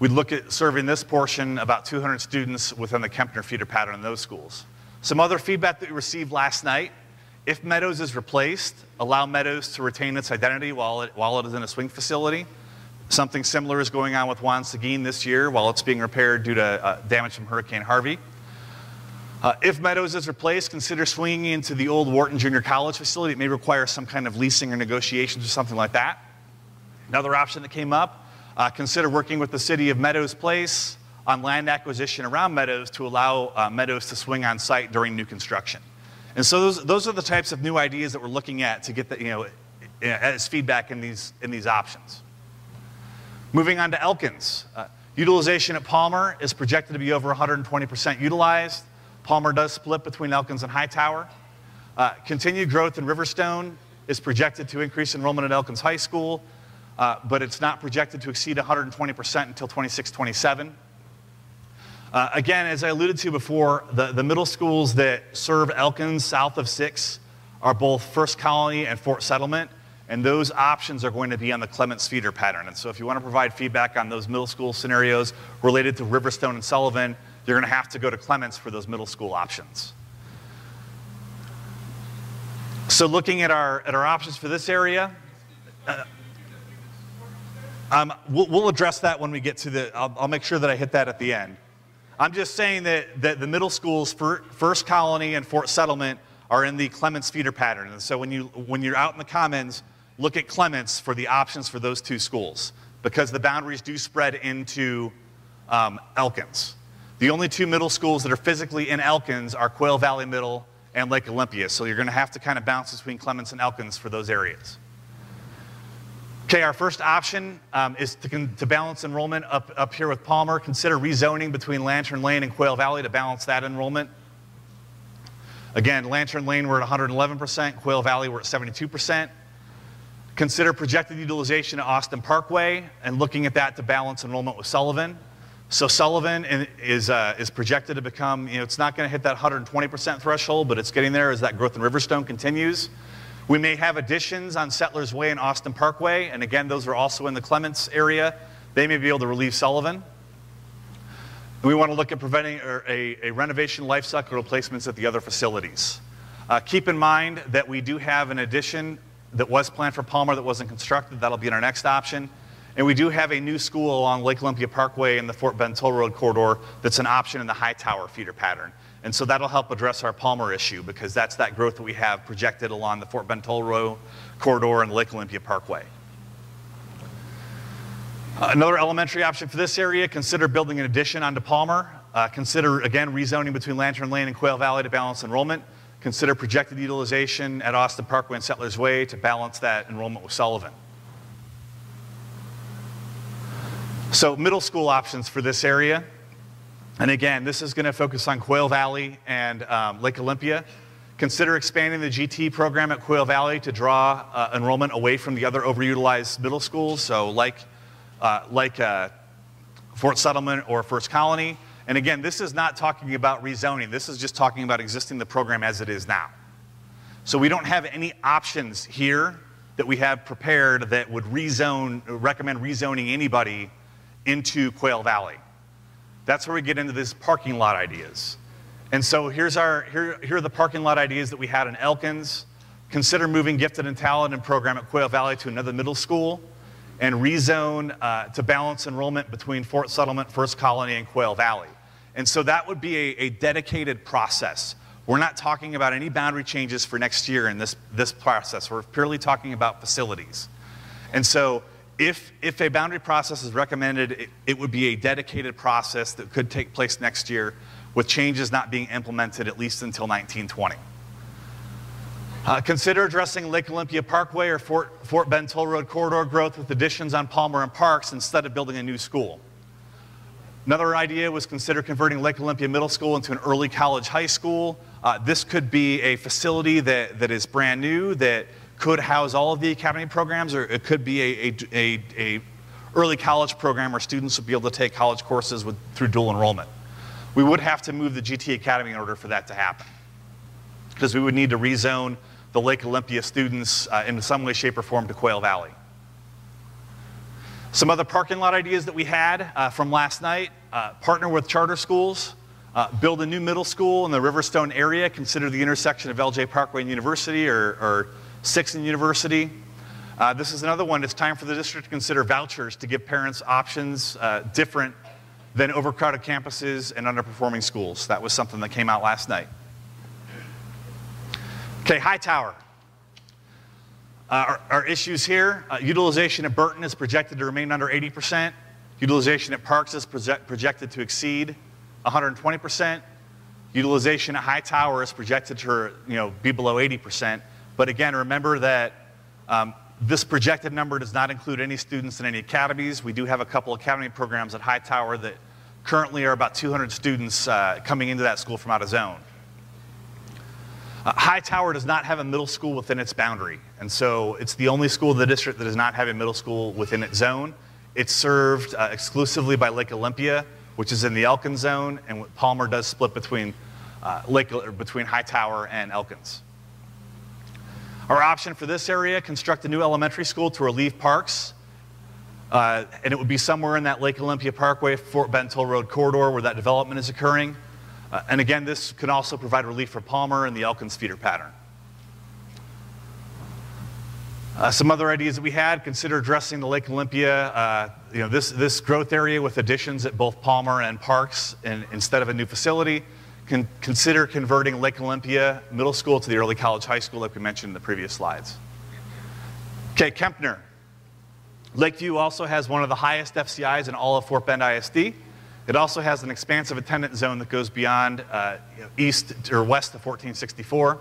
We'd look at serving this portion, about 200 students within the Kempner feeder pattern in those schools. Some other feedback that we received last night, if Meadows is replaced, allow Meadows to retain its identity while it, while it is in a swing facility. Something similar is going on with Juan Seguin this year while it's being repaired due to uh, damage from Hurricane Harvey. Uh, if Meadows is replaced, consider swinging into the old Wharton Junior College facility. It may require some kind of leasing or negotiations or something like that. Another option that came up uh, consider working with the city of Meadows Place on land acquisition around Meadows to allow uh, Meadows to swing on site during new construction. And so those, those are the types of new ideas that we're looking at to get the, you know, as feedback in these, in these options. Moving on to Elkins. Uh, utilization at Palmer is projected to be over 120% utilized. Palmer does split between Elkins and Hightower. Uh, continued growth in Riverstone is projected to increase enrollment at Elkins High School uh, but it's not projected to exceed 120% until 26, 27. Uh, again, as I alluded to before, the, the middle schools that serve Elkins south of 6 are both First Colony and Fort Settlement, and those options are going to be on the Clements feeder pattern. And so if you want to provide feedback on those middle school scenarios related to Riverstone and Sullivan, you're going to have to go to Clements for those middle school options. So looking at our, at our options for this area, uh, um, we'll, we'll, address that when we get to the, I'll, I'll, make sure that I hit that at the end. I'm just saying that, that the middle schools, for First Colony and Fort Settlement, are in the Clements feeder pattern. And so when, you, when you're out in the Commons, look at Clements for the options for those two schools because the boundaries do spread into um, Elkins. The only two middle schools that are physically in Elkins are Quail Valley Middle and Lake Olympia. So you're going to have to kind of bounce between Clements and Elkins for those areas. Okay, our first option um, is to, to, balance enrollment up, up here with Palmer. Consider rezoning between Lantern Lane and Quail Valley to balance that enrollment. Again, Lantern Lane we're at 111%, Quail Valley we're at 72%. Consider projected utilization at Austin Parkway and looking at that to balance enrollment with Sullivan. So Sullivan is, uh, is projected to become, you know, it's not going to hit that 120% threshold, but it's getting there as that growth in Riverstone continues. We may have additions on Settlers Way and Austin Parkway, and again, those are also in the Clements area. They may be able to relieve Sullivan. We want to look at preventing a, a renovation life cycle replacements at the other facilities. Uh, keep in mind that we do have an addition that was planned for Palmer that wasn't constructed. That'll be in our next option. And we do have a new school along Lake Olympia Parkway in the Fort Bend Toll Road corridor that's an option in the Hightower feeder pattern. And so that'll help address our Palmer issue because that's that growth that we have projected along the Fort Road corridor and Lake Olympia Parkway. Another elementary option for this area, consider building an addition onto Palmer. Uh, consider, again, rezoning between Lantern Lane and Quail Valley to balance enrollment. Consider projected utilization at Austin Parkway and Settlers Way to balance that enrollment with Sullivan. So middle school options for this area. And again, this is going to focus on Quail Valley and um, Lake Olympia. Consider expanding the GT program at Quail Valley to draw uh, enrollment away from the other overutilized middle schools, so like, uh, like uh, Fort Settlement or First Colony. And again, this is not talking about rezoning. This is just talking about existing the program as it is now. So we don't have any options here that we have prepared that would rezone, recommend rezoning anybody into Quail Valley. That's where we get into these parking lot ideas. And so here's our, here, here are the parking lot ideas that we had in Elkins. Consider moving gifted and talented program at Quail Valley to another middle school and rezone uh, to balance enrollment between Fort Settlement, First Colony, and Quail Valley. And so that would be a, a dedicated process. We're not talking about any boundary changes for next year in this, this process. We're purely talking about facilities. And so if, if a boundary process is recommended, it, it would be a dedicated process that could take place next year with changes not being implemented at least until 1920. Uh, consider addressing Lake Olympia Parkway or Fort, Fort Bend Toll Road corridor growth with additions on Palmer and Parks instead of building a new school. Another idea was consider converting Lake Olympia Middle School into an early college high school. Uh, this could be a facility that, that is brand new, that could house all of the academy programs, or it could be a, a, a, a early college program where students would be able to take college courses with, through dual enrollment we would have to move the GT Academy in order for that to happen. Because we would need to rezone the Lake Olympia students uh, in some way, shape, or form to Quail Valley. Some other parking lot ideas that we had uh, from last night uh, partner with charter schools, uh, build a new middle school in the Riverstone area, consider the intersection of LJ Parkway and University or, or Sixth and University. Uh, this is another one. It's time for the district to consider vouchers to give parents options uh, different than overcrowded campuses and underperforming schools. That was something that came out last night. Okay, Hightower. Uh, our, our, issues here uh, utilization at Burton is projected to remain under 80%. Utilization at Parks is project, projected to exceed 120%. Utilization at Hightower is projected to you know, be below 80%. But again, remember that um, this projected number does not include any students in any academies. We do have a couple academy programs at Hightower that currently are about 200 students uh, coming into that school from out of zone. Uh, Hightower does not have a middle school within its boundary, and so it's the only school in the district that does not have a middle school within its zone. It's served uh, exclusively by Lake Olympia, which is in the Elkins zone, and Palmer does split between, uh, Lake, between Hightower and Elkins. Our option for this area, construct a new elementary school to relieve parks. Uh, and it would be somewhere in that Lake Olympia Parkway, Fort Bend Toll Road corridor where that development is occurring. Uh, and again, this could also provide relief for Palmer and the Elkins feeder pattern. Uh, some other ideas that we had, consider addressing the Lake Olympia, uh, you know, this, this growth area with additions at both Palmer and Parks instead of a new facility con consider converting Lake Olympia Middle School to the early college high school like we mentioned in the previous slides. Okay, Kempner. Lakeview also has one of the highest FCIs in all of Fort Bend ISD. It also has an expansive attendance zone that goes beyond uh, east or west of 1464.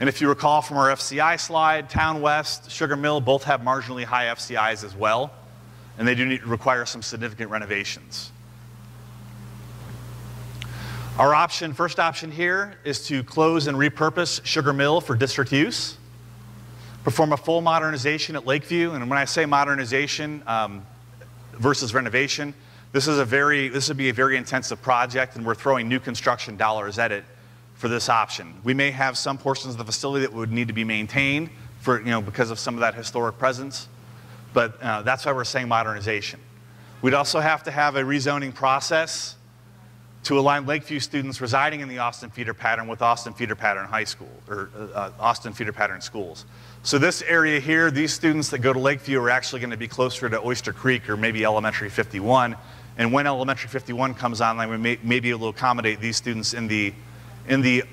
And if you recall from our FCI slide, Town West, Sugar Mill both have marginally high FCIs as well, and they do need, require some significant renovations. Our option, first option here, is to close and repurpose Sugar Mill for district use, perform a full modernization at Lakeview, and when I say modernization um, versus renovation, this is a very, this would be a very intensive project, and we're throwing new construction dollars at it for this option. We may have some portions of the facility that would need to be maintained for, you know, because of some of that historic presence, but uh, that's why we're saying modernization. We'd also have to have a rezoning process to align Lakeview students residing in the Austin feeder pattern with Austin feeder pattern high school or uh, uh, Austin feeder pattern schools. So this area here, these students that go to Lakeview are actually going to be closer to Oyster Creek or maybe Elementary 51. And when Elementary 51 comes online, we may, be able to accommodate these students in the, in the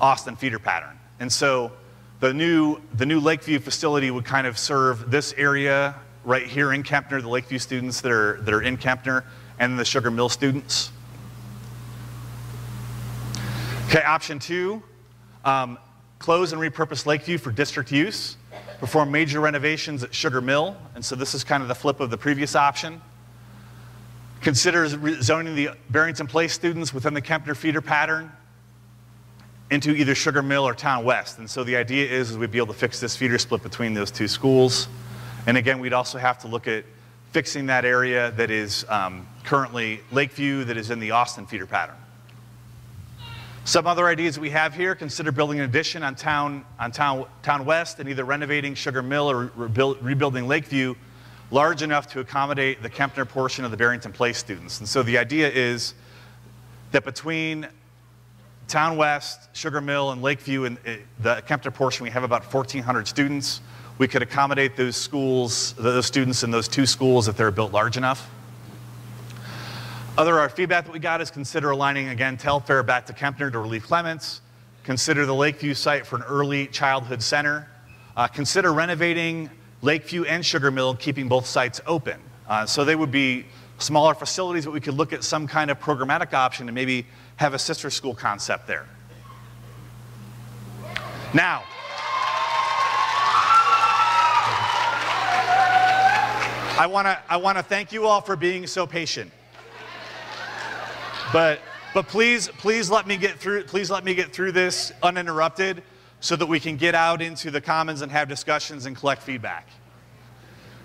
Austin feeder pattern. And so the new, the new Lakeview facility would kind of serve this area right here in Kempner, the Lakeview students that are, that are in Kempner, and the Sugar Mill students. Okay, option two, um, close and repurpose Lakeview for district use, perform major renovations at Sugar Mill, and so this is kind of the flip of the previous option. Consider zoning the Barrington Place students within the Kempner feeder pattern, into either Sugar Mill or Town West. And so the idea is, is we'd be able to fix this feeder split between those two schools. And again, we'd also have to look at fixing that area that is um, currently Lakeview that is in the Austin feeder pattern. Some other ideas we have here, consider building an addition on Town, on town, town West and either renovating Sugar Mill or rebuild, rebuilding Lakeview large enough to accommodate the Kempner portion of the Barrington Place students. And so the idea is that between Town West, Sugar Mill, and Lakeview, and uh, the Kempner portion, we have about 1,400 students. We could accommodate those schools, those students in those two schools if they're built large enough. Other our feedback that we got is consider aligning again Telfair back to Kempner to relieve Clements. Consider the Lakeview site for an early childhood center. Uh, consider renovating Lakeview and Sugar Mill, keeping both sites open. Uh, so they would be smaller facilities, but we could look at some kind of programmatic option and maybe have a sister school concept there. Now, I want to I want to thank you all for being so patient. But, but please, please let me get through, please let me get through this uninterrupted so that we can get out into the commons and have discussions and collect feedback.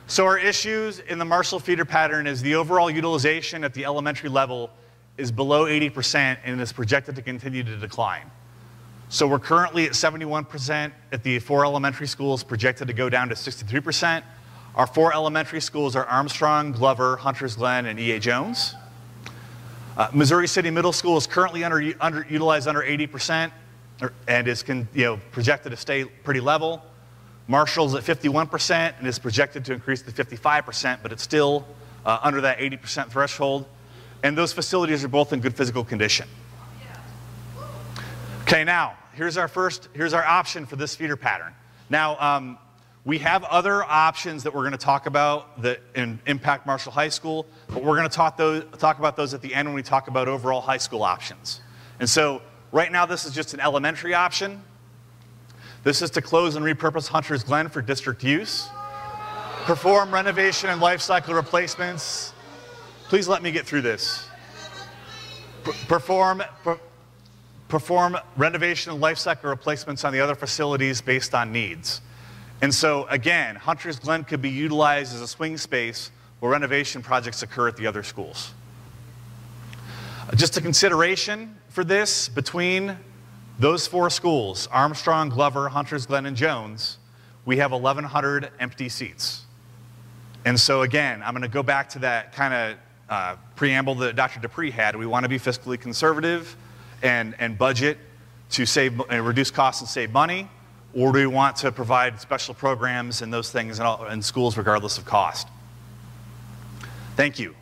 So our issues in the Marshall feeder pattern is the overall utilization at the elementary level is below 80% and is projected to continue to decline. So we're currently at 71% at the four elementary schools, projected to go down to 63%. Our four elementary schools are Armstrong, Glover, Hunters Glen, and E.A. Jones. Uh, Missouri City Middle School is currently under, underutilized under 80% or, and is you know, projected to stay pretty level. Marshall's at 51% and is projected to increase to 55%, but it's still uh, under that 80% threshold. And those facilities are both in good physical condition. Okay, now, here's our first, here's our option for this feeder pattern. Now, um, we have other options that we're going to talk about that impact Marshall High School, but we're going to talk, those, talk about those at the end when we talk about overall high school options. And so right now this is just an elementary option. This is to close and repurpose Hunter's Glen for district use. Perform renovation and life cycle replacements. Please let me get through this. Perform, per perform renovation and life cycle replacements on the other facilities based on needs. And so, again, Hunter's Glen could be utilized as a swing space where renovation projects occur at the other schools. Just a consideration for this between those four schools, Armstrong, Glover, Hunters Glen, and Jones, we have 1,100 empty seats. And so, again, I'm going to go back to that kind of uh, preamble that Dr. Dupre had. We want to be fiscally conservative and, and budget to save, uh, reduce costs and save money. Or do we want to provide special programs and those things in, all, in schools regardless of cost? Thank you.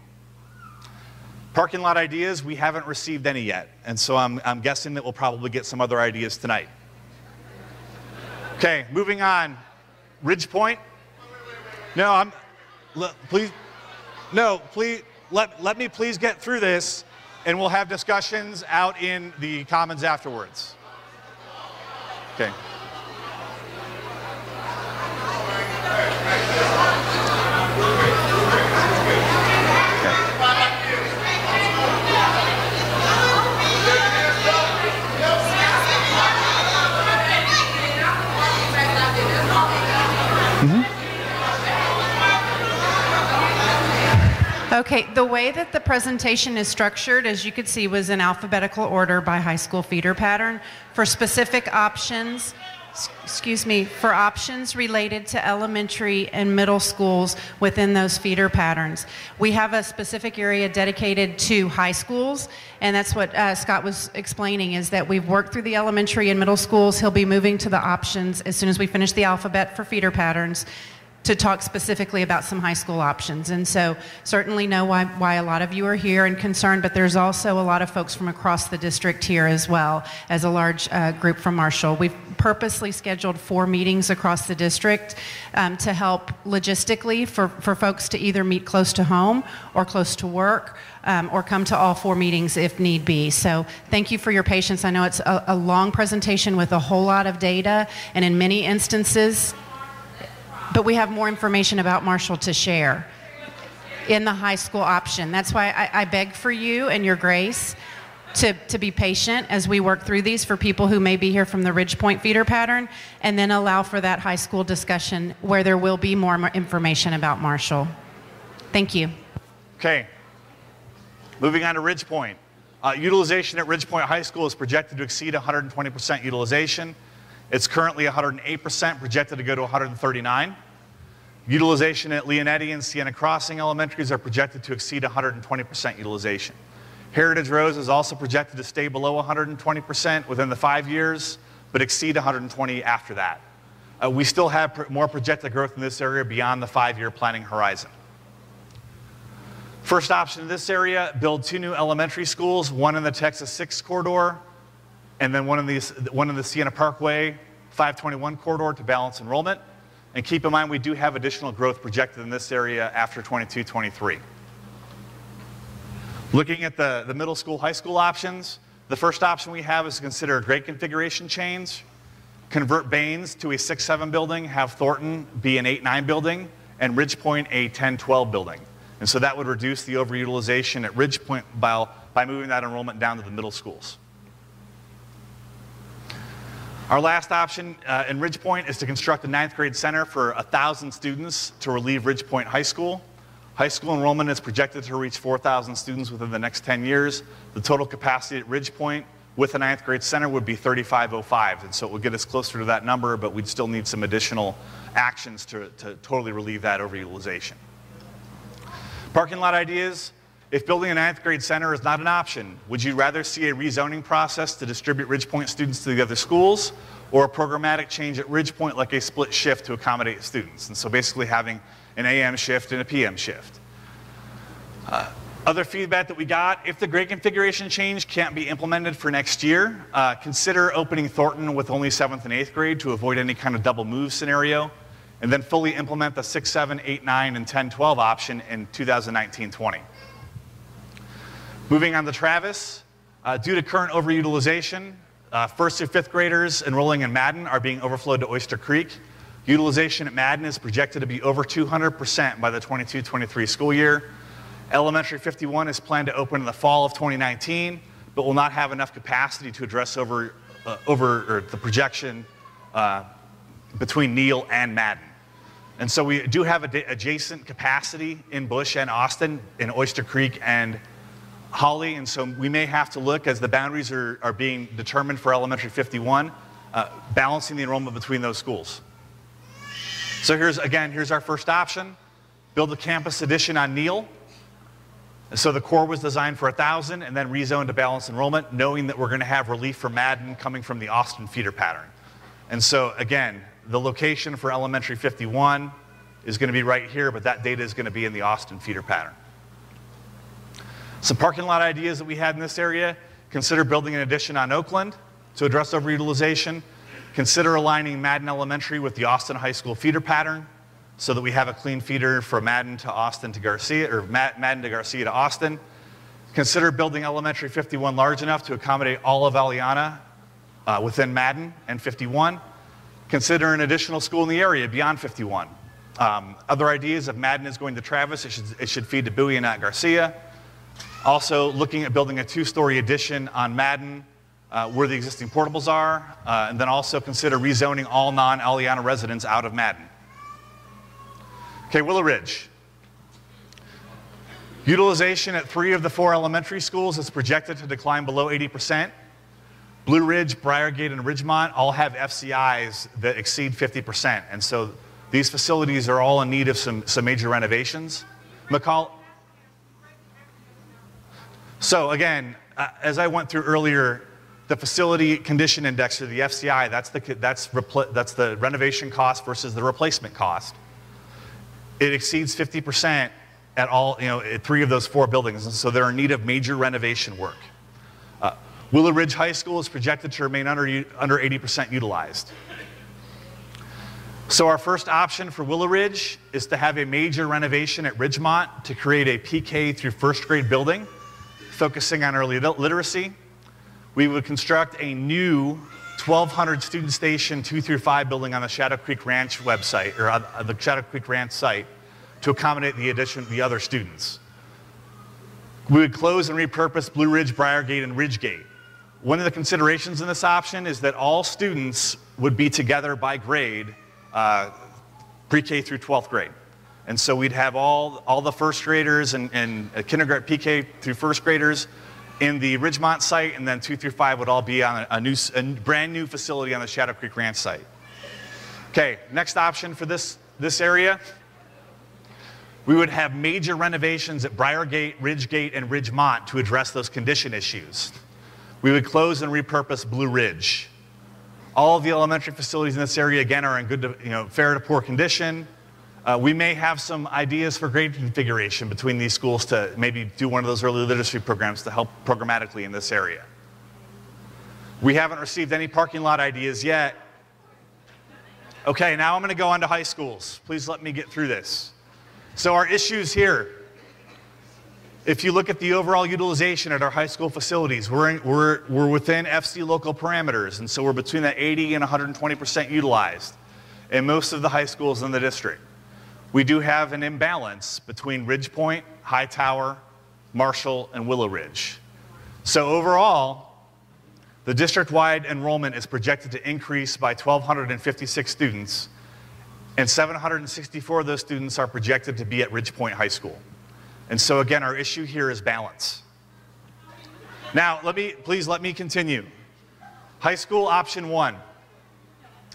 Parking lot ideas, we haven't received any yet. And so I'm, I'm guessing that we'll probably get some other ideas tonight. Okay, moving on. Ridge Point? No, I'm, please, no, please, let, let me please get through this and we'll have discussions out in the commons afterwards. Okay. Okay, the way that the presentation is structured, as you could see, was in alphabetical order by high school feeder pattern. For specific options, excuse me, for options related to elementary and middle schools within those feeder patterns. We have a specific area dedicated to high schools, and that's what uh, Scott was explaining, is that we've worked through the elementary and middle schools. He'll be moving to the options as soon as we finish the alphabet for feeder patterns to talk specifically about some high school options. And so certainly know why, why a lot of you are here and concerned, but there's also a lot of folks from across the district here as well as a large uh, group from Marshall. We've purposely scheduled four meetings across the district um, to help logistically for, for folks to either meet close to home or close to work um, or come to all four meetings if need be. So thank you for your patience. I know it's a, a long presentation with a whole lot of data and in many instances, but we have more information about Marshall to share in the high school option. That's why I, I beg for you and your grace to, to be patient as we work through these for people who may be here from the Ridge Point feeder pattern, and then allow for that high school discussion where there will be more information about Marshall. Thank you. Okay. Moving on to Ridge Point. Uh, utilization at Ridge Point High School is projected to exceed 120% utilization. It's currently 108%, projected to go to 139. Utilization at Leonetti and Sienna Crossing Elementaries are projected to exceed 120% utilization. Heritage Rose is also projected to stay below 120% within the five years, but exceed 120 after that. Uh, we still have pr more projected growth in this area beyond the five-year planning horizon. First option in this area, build two new elementary schools, one in the Texas 6 corridor, and then one in the, one in the Sienna Parkway 521 corridor to balance enrollment. And keep in mind, we do have additional growth projected in this area after 22-23. Looking at the, the middle school, high school options, the first option we have is to consider a grade configuration change, convert Baines to a 6-7 building, have Thornton be an 8-9 building, and Ridgepoint a 10-12 building. And so that would reduce the overutilization at Ridgepoint by, by moving that enrollment down to the middle schools. Our last option uh, in Ridgepoint is to construct a ninth grade center for 1,000 students to relieve Ridgepoint High School. High school enrollment is projected to reach 4,000 students within the next 10 years. The total capacity at Ridgepoint with a ninth grade center would be 3505. And so it would get us closer to that number, but we'd still need some additional actions to, to totally relieve that overutilization. Parking lot ideas. If building a ninth grade center is not an option, would you rather see a rezoning process to distribute Ridgepoint students to the other schools or a programmatic change at Ridgepoint like a split shift to accommodate students? And so basically having an AM shift and a PM shift. Uh, other feedback that we got, if the grade configuration change can't be implemented for next year, uh, consider opening Thornton with only 7th and 8th grade to avoid any kind of double move scenario and then fully implement the 6, 7, 8, 9, and 10, 12 option in 2019-20. Moving on to Travis, uh, due to current overutilization, uh, first through fifth graders enrolling in Madden are being overflowed to Oyster Creek. Utilization at Madden is projected to be over 200% by the 22-23 school year. Elementary 51 is planned to open in the fall of 2019, but will not have enough capacity to address over, uh, over the projection uh, between Neill and Madden. And so we do have adjacent capacity in Bush and Austin, in Oyster Creek and Holley, and so we may have to look as the boundaries are, are being determined for Elementary 51, uh, balancing the enrollment between those schools. So here's, again, here's our first option. Build a campus addition on Neill. So the core was designed for 1,000 and then rezoned to balance enrollment, knowing that we're going to have relief for Madden coming from the Austin feeder pattern. And so again, the location for elementary 51 is going to be right here, but that data is going to be in the Austin feeder pattern. Some parking lot ideas that we had in this area, consider building an addition on Oakland to address overutilization. Consider aligning Madden Elementary with the Austin High School feeder pattern so that we have a clean feeder from Madden to Austin to Garcia, or Madden to Garcia to Austin. Consider building Elementary 51 large enough to accommodate all of Aliana uh, within Madden and 51 consider an additional school in the area beyond 51. Um, other ideas of Madden is going to Travis, it should, it should feed to Bowie and not Garcia. Also looking at building a two-story addition on Madden uh, where the existing portables are, uh, and then also consider rezoning all non-Aliana residents out of Madden. Okay, Willow Ridge. Utilization at three of the four elementary schools is projected to decline below 80%. Blue Ridge, Briargate, and Ridgemont all have FCIs that exceed 50%. And so these facilities are all in need of some, some major renovations. McCall. So again, uh, as I went through earlier, the facility condition index or the FCI, that's the, that's, that's the renovation cost versus the replacement cost. It exceeds 50% at all, you know, at three of those four buildings. And so they're in need of major renovation work. Willow Ridge High School is projected to remain under, under 80% utilized. So our first option for Willow Ridge is to have a major renovation at Ridgemont to create a PK through first grade building, focusing on early literacy. We would construct a new 1,200 student station two through five building on the Shadow Creek Ranch website, or the Shadow Creek Ranch site, to accommodate the addition of the other students. We would close and repurpose Blue Ridge, Briargate, and Ridgegate. One of the considerations in this option is that all students would be together by grade, uh, pre-K through 12th grade. And so we'd have all, all the first graders and, and kindergarten PK through first graders in the Ridgemont site, and then two through five would all be on a, a, new, a brand new facility on the Shadow Creek Ranch site. Okay, next option for this, this area. We would have major renovations at Briargate, Ridgegate, and Ridgemont to address those condition issues. We would close and repurpose Blue Ridge. All of the elementary facilities in this area, again, are in good, to, you know, fair to poor condition. Uh, we may have some ideas for grade configuration between these schools to maybe do one of those early literacy programs to help programmatically in this area. We haven't received any parking lot ideas yet. Okay, now I'm going to go on to high schools. Please let me get through this. So, our issues here if you look at the overall utilization at our high school facilities, we're, in, we're, we're within FC local parameters, and so we're between that 80 and 120% utilized in most of the high schools in the district. We do have an imbalance between Ridgepoint, Hightower, Marshall, and Willow Ridge. So overall, the district-wide enrollment is projected to increase by 1,256 students, and 764 of those students are projected to be at Ridgepoint High School. And so again, our issue here is balance. Now, let me, please let me continue. High school option one.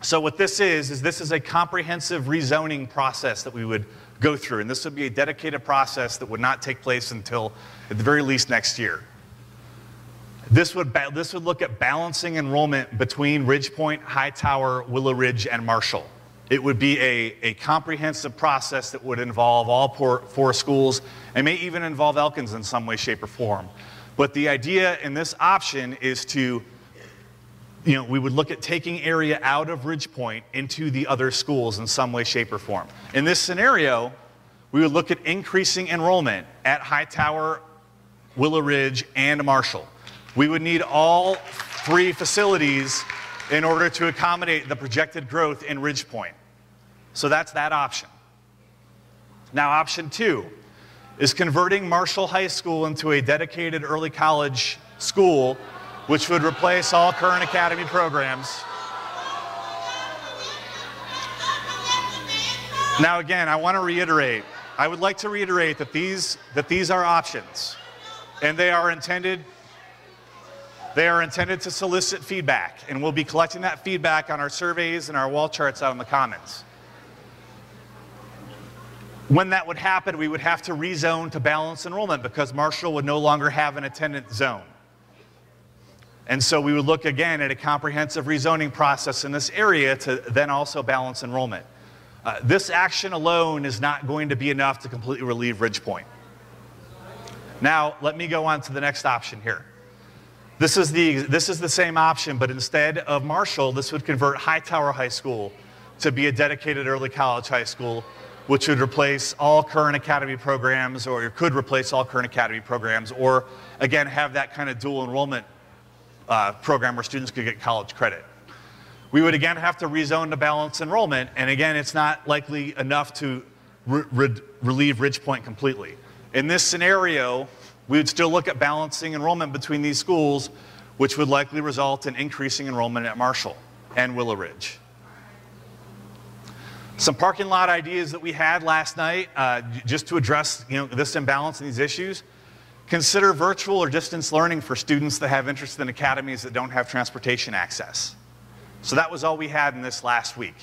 So what this is, is this is a comprehensive rezoning process that we would go through. And this would be a dedicated process that would not take place until, at the very least, next year. This would, this would look at balancing enrollment between Ridgepoint, Hightower, Willow Ridge, and Marshall. It would be a, a comprehensive process that would involve all four, four schools and may even involve Elkins in some way, shape, or form. But the idea in this option is to, you know, we would look at taking area out of Ridgepoint into the other schools in some way, shape, or form. In this scenario, we would look at increasing enrollment at Hightower, Willow Ridge, and Marshall. We would need all three facilities in order to accommodate the projected growth in Ridgepoint. So that's that option. Now, option two is converting Marshall High School into a dedicated early college school, which would replace all current academy programs. Now, again, I want to reiterate, I would like to reiterate that these, that these are options, and they are intended they are intended to solicit feedback, and we'll be collecting that feedback on our surveys and our wall charts out in the Commons. When that would happen, we would have to rezone to balance enrollment because Marshall would no longer have an attendance zone. And so we would look again at a comprehensive rezoning process in this area to then also balance enrollment. Uh, this action alone is not going to be enough to completely relieve Ridgepoint. Now, let me go on to the next option here. This is, the, this is the same option, but instead of Marshall, this would convert Hightower High School to be a dedicated early college high school, which would replace all current academy programs, or could replace all current academy programs, or again, have that kind of dual enrollment uh, program where students could get college credit. We would again have to rezone to balance enrollment, and again, it's not likely enough to re re relieve Ridgepoint completely. In this scenario, we would still look at balancing enrollment between these schools, which would likely result in increasing enrollment at Marshall and Willow Ridge. Some parking lot ideas that we had last night, uh, just to address you know, this imbalance and these issues. Consider virtual or distance learning for students that have interest in academies that don't have transportation access. So that was all we had in this last week.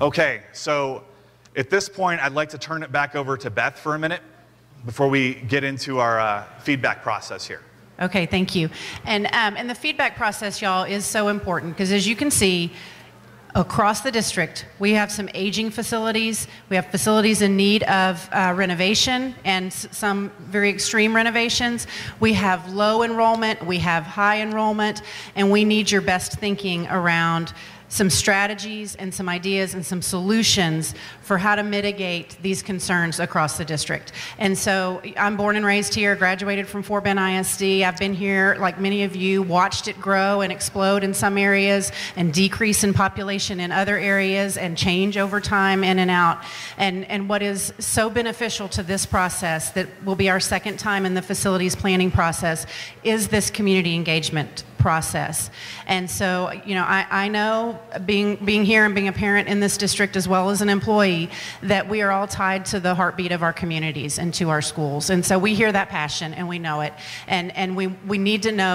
Okay, so at this point, I'd like to turn it back over to Beth for a minute before we get into our uh, feedback process here. Okay, thank you. And, um, and the feedback process, y'all, is so important because as you can see, across the district, we have some aging facilities. We have facilities in need of uh, renovation and some very extreme renovations. We have low enrollment, we have high enrollment, and we need your best thinking around some strategies and some ideas and some solutions for how to mitigate these concerns across the district. And so I'm born and raised here, graduated from Fort Bend ISD. I've been here, like many of you, watched it grow and explode in some areas and decrease in population in other areas and change over time in and out. And, and what is so beneficial to this process that will be our second time in the facilities planning process is this community engagement process. And so, you know, I, I know being, being here and being a parent in this district as well as an employee that we are all tied to the heartbeat of our communities and to our schools. And so we hear that passion and we know it. And, and we, we need to know